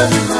love you.